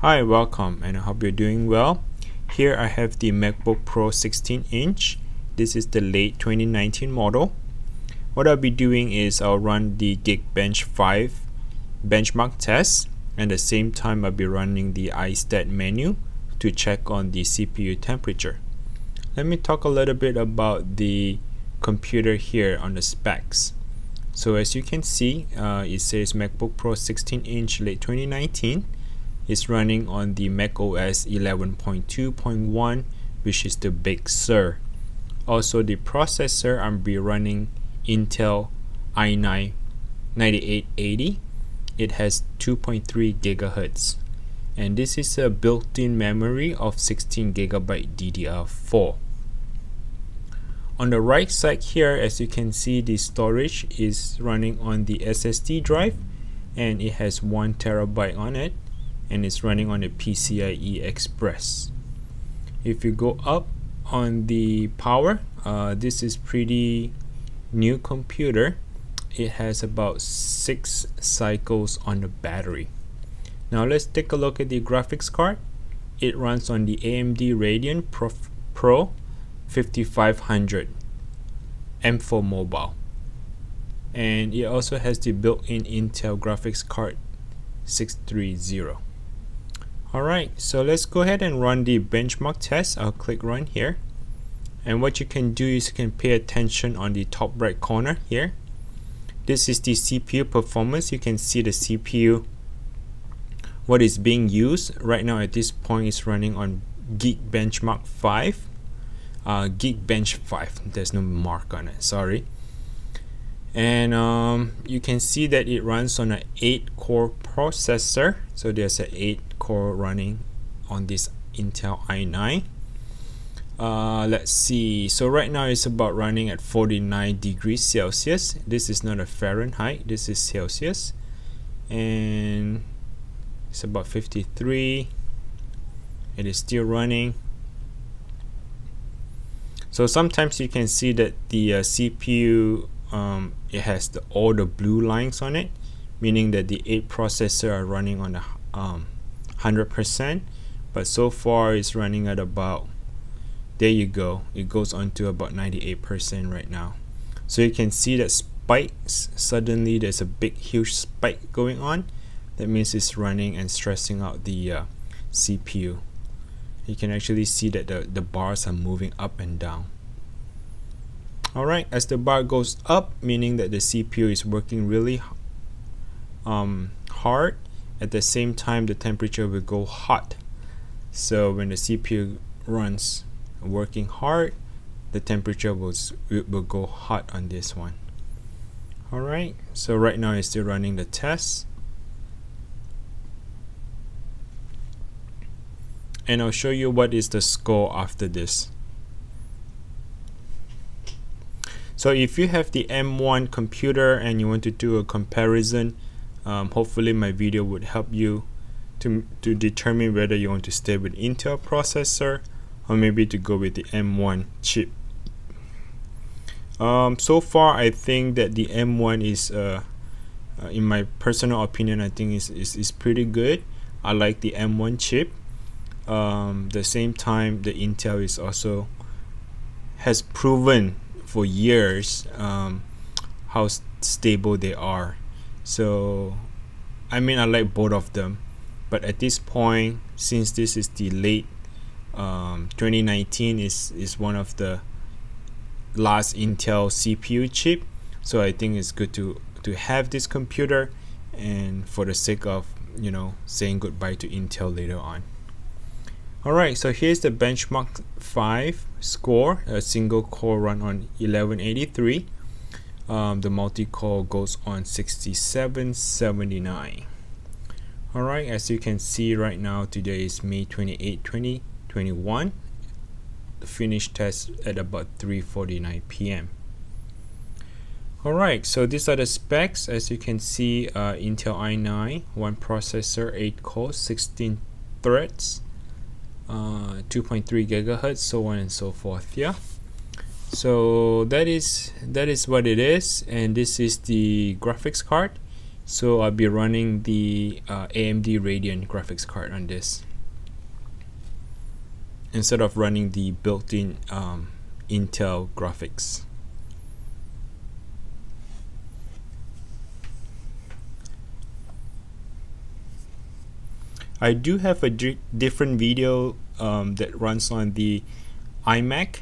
Hi, welcome, and I hope you're doing well. Here I have the MacBook Pro 16 inch. This is the late 2019 model. What I'll be doing is I'll run the Geekbench 5 benchmark test and at the same time I'll be running the iStat menu to check on the CPU temperature. Let me talk a little bit about the computer here on the specs. So as you can see, uh, it says MacBook Pro 16 inch late 2019 is running on the Mac OS 11.2.1 which is the Big Sur. Also the processor I'm be running Intel i9 9880. It has 2.3 gigahertz and this is a built-in memory of 16 gigabyte DDR4. On the right side here as you can see the storage is running on the SSD drive and it has 1 terabyte on it and it's running on a PCIe Express. If you go up on the power, uh, this is pretty new computer. It has about 6 cycles on the battery. Now let's take a look at the graphics card. It runs on the AMD Radeon Pro, Pro 5500 M4 Mobile. And it also has the built-in Intel graphics card 630. Alright, so let's go ahead and run the benchmark test. I'll click run here. And what you can do is you can pay attention on the top right corner here. This is the CPU performance. You can see the CPU what is being used right now at this point is running on Geek Benchmark 5 uh, Geekbench 5 there's no mark on it sorry and um, you can see that it runs on an 8 core processor. So there's an 8 core running on this Intel i9 uh, let's see. So right now it's about running at 49 degrees Celsius. This is not a Fahrenheit. This is Celsius. And it's about 53 it is still running. So sometimes you can see that the uh, CPU um, it has the, all the blue lines on it meaning that the 8 processor are running on a um, 100% but so far it's running at about there you go it goes on to about 98% right now. So you can see that spikes suddenly there's a big huge spike going on that means it's running and stressing out the uh, CPU you can actually see that the, the bars are moving up and down alright as the bar goes up meaning that the CPU is working really um, hard at the same time the temperature will go hot. So when the CPU runs working hard the temperature will, will go hot on this one. Alright so right now it's still running the test. And I'll show you what is the score after this. So if you have the M1 computer and you want to do a comparison, um, hopefully my video would help you to, to determine whether you want to stay with Intel processor or maybe to go with the M1 chip. Um, so far I think that the M1 is uh, uh, in my personal opinion I think is, is, is pretty good. I like the M1 chip um, the same time the Intel is also has proven for years um, how stable they are. So I mean I like both of them. But at this point since this is the late um, 2019 is is one of the last Intel CPU chip. So I think it's good to to have this computer and for the sake of you know saying goodbye to Intel later on. Alright, so here's the benchmark 5 score, a single core run on 1183. Um, the multi-core goes on 6779. Alright, as you can see right now, today is May 28, 2021. The finished test at about 3.49 p.m. Alright, so these are the specs. As you can see, uh, Intel i9, one processor, 8 cores, 16 threads uh, 2.3 gigahertz so on and so forth yeah? So that is that is what it is and this is the graphics card. So I'll be running the uh, AMD Radeon graphics card on this. Instead of running the built-in um, Intel graphics I do have a different video um, that runs on the iMac.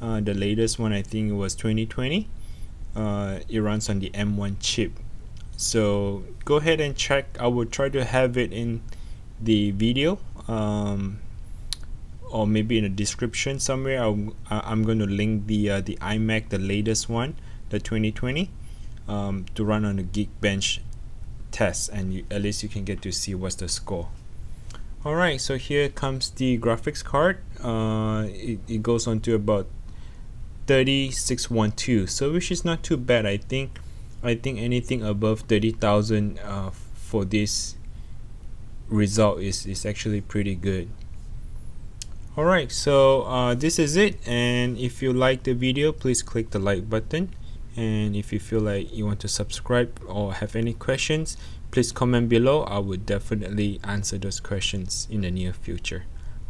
Uh, the latest one I think was 2020 uh, it runs on the M1 chip. So go ahead and check. I will try to have it in the video um, or maybe in the description somewhere. I'll, I'm going to link the uh, the iMac the latest one the 2020 um, to run on the Geekbench test and you, at least you can get to see what's the score alright so here comes the graphics card. Uh, it, it goes on to about 3612 so which is not too bad. I think I think anything above 30,000 uh, for this result is, is actually pretty good. Alright so uh, this is it. And if you like the video please click the like button and if you feel like you want to subscribe or have any questions please comment below. I will definitely answer those questions in the near future.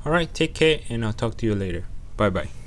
Alright take care and I'll talk to you later. Bye bye